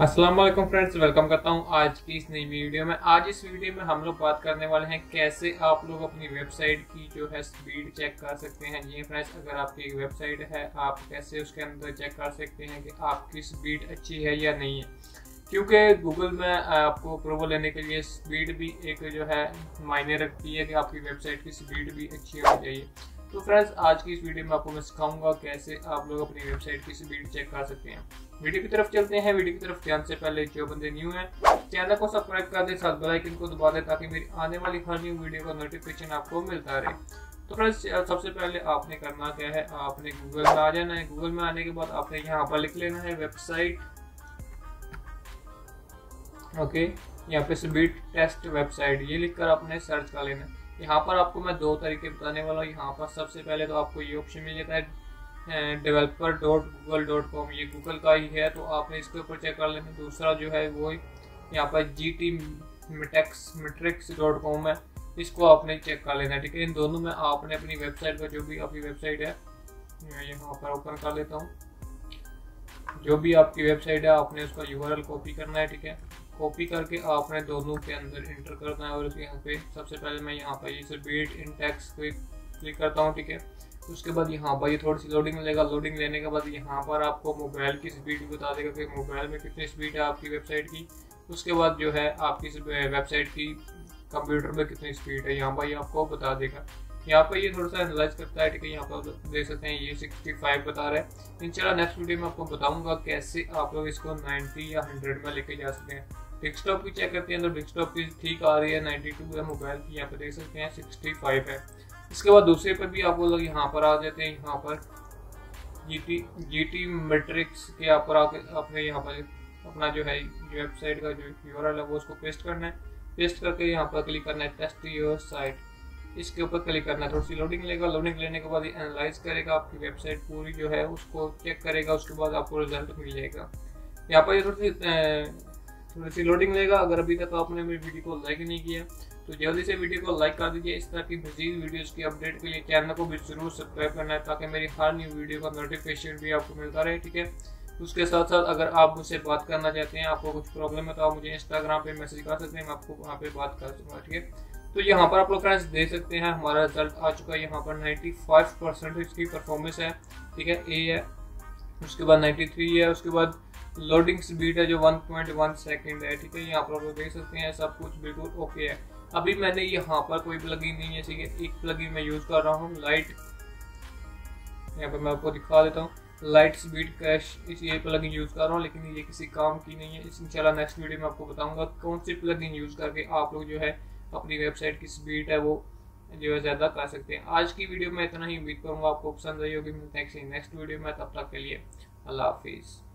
अस्सलाम वालेकुम friends welcome करता हूँ आज की इस नई वीडियो में। आज इस वीडियो में हम लोग बात करने वाले हैं कैसे आप लोग अपनी वेबसाइट की जो है स्पीड चेक कर सकते हैं। जी फ्रेंड्स अगर आपकी एक वेबसाइट है, आप कैसे उसके अंदर चेक कर सकते हैं कि आपकी स्पीड अच्छी है या नहीं है। क्योंकि गूगल में आपको अप्रूवल लेने के लिए स्पीड भी एक जो है मायने रखती है कि आपकी वेबसाइट की स्पीड भी अच्छी होनी चाहिए। तो फ्रेंड्स आज की इस वीडियो में आपको मैं सिखाऊँगा कैसे आप लोग अपनी वेबसाइट की स्पीड चेक कर सकते हैं। वीडियो की तरफ़ चलते हैं। वीडियो की तरफ़ ध्यान से पहले जो बंदे न्यू हैं चैनल को सब्सक्राइब कर दें, साथ बेल आइकन को दबा दें ताकि मेरी आने वाली हर न्यू वीडियो का नोटिफिकेशन आपको मिलता रहे। तो फ्रेंड्स सबसे पहले आपने करना क्या है? आपने गूगल में आ जाना है। गूगल में आने के बाद आपने यहाँ पर लिख लेना है वेबसाइट ओके यहाँ पे स्पीड टेस्ट वेबसाइट ये लिखकर आपने सर्च कर लेना। है यहाँ पर आपको मैं दो तरीके बताने वाला हूँ। यहाँ पर सबसे पहले तो आपको ये ऑप्शन मिल जाता है developer dot Google dot com ये गूगल का ही है तो आपने इसके ऊपर चेक कर लेना। दूसरा जो है वो यहाँ पर जी टी मिटेक्स मेट्रिक्स डॉट कॉम है। इसको आपने चेक कर लेना है ठीक है? इन दोनों में आपने अपनी वेबसाइट का जो भी आपकी वेबसाइट है, मैं यहाँ पर ओपन कर लेता हूँ। जो भी आपकी वेबसाइट है, आपने उसका यू कॉपी करना है, ठीक है? कॉपी करके आपने दोनों के अंदर इंटर करना है और यहाँ पे सबसे पहले मैं यहाँ पर ये बीट इन टैक्स क्लिक करता हूँ, ठीक है? उसके बाद यहाँ पर ये थोड़ी सी लोडिंग लेगा लोडिंग लेने के बाद यहाँ पर आपको मोबाइल की स्पीड भी बता देगा कि मोबाइल में कितनी स्पीड है आपकी वेबसाइट की। उसके बाद जो है आपकी वेबसाइट की कंप्यूटर में कितनी स्पीड है, यहाँ पर ये आपको बता देगा। यहाँ पर ये थोड़ा सा एनालाइज करता है, ठीक है? यहाँ पर देख सकते हैं ये 65 बता रहा है। इंशाल्लाह नेक्स्ट वीडियो में आपको बताऊँगा कैसे आप लोग इसको 90 या 100 में लेके जा सकते हैं। डेस्कटॉप की चेक करते हैं तो डेस्कटॉप की ठीक आ रही है 92 है मोबाइल की, यहाँ पे देख सकते हैं 65 है। इसके बाद दूसरे पर भी आप लोग, यहाँ पर आ जाते हैं, यहाँ पर G T G T metrix के यहाँ पर आके अपने यहाँ पर अपना जो है वेबसाइट का जो यू है, वो उसको पेस्ट करना है। पेस्ट करके यहाँ पर क्लिक करना है टेस्ट योर साइट इसके ऊपर क्लिक करना है थोड़ी सी लोडिंग लेगा लोडिंग लेने के बाद एनालाइज करेगा, आपकी वेबसाइट पूरी जो है, उसको चेक करेगा, उसके बाद आपको रिज़ल्ट मिल जाएगा। यहाँ पर थोड़ी सी थोड़ी सी लोडिंग लेगा अगर अभी तक आपने मेरी वीडियो को लाइक नहीं किया तो जल्दी से वीडियो को लाइक कर दीजिए। इस तरह की मजीद वीडियोस की अपडेट के लिए चैनल को भी ज़रूर सब्सक्राइब करना है, ताकि मेरी हर न्यू वीडियो का नोटिफिकेशन भी आपको मिलता रहे, ठीक है? उसके साथ साथ अगर आप मुझसे बात करना चाहते हैं, आपको कुछ प्रॉब्लम है तो आप मुझे इंस्टाग्राम पे मैसेज कर सकते हैं, मैं आपको वहाँ पे बात कर दूँगा, ठीक है? तो यहाँ पर आप लोग फ्रेंड्स देख सकते हैं, हमारा रिज़ल्ट आ चुका है। यहाँ पर 95 परसेंट इसकी परफॉर्मेंस है, ठीक है? ए है, उसके बाद 93 है, उसके बाद लोडिंग स्पीड है जो 1.1 सेकंड है, ठीक है? यहाँ पर आप लोग देख सकते हैं, सब कुछ बिल्कुल ओके है। अभी मैंने यहाँ पर कोई प्लगइन नहीं है, ठीक है? एक प्लगइन मैं यूज़ कर रहा हूँ लाइट यहाँ पर मैं आपको दिखा देता हूँ। लाइट स्पीड कैश इस ये प्लगइन यूज़ कर रहा हूँ, लेकिन ये किसी काम की नहीं है। इस नेक्स्ट वीडियो में आपको बताऊँगा कौन सी प्लगइन यूज़ करके आप लोग जो है अपनी वेबसाइट की स्पीड है वो जो है ज़्यादा कर सकते हैं। आज की वीडियो में इतना ही। उम्मीद करूँगा आपको पसंद आई होगी। नेक्स्ट वीडियो में। तब तक के लिए अल्लाह हाफिज़।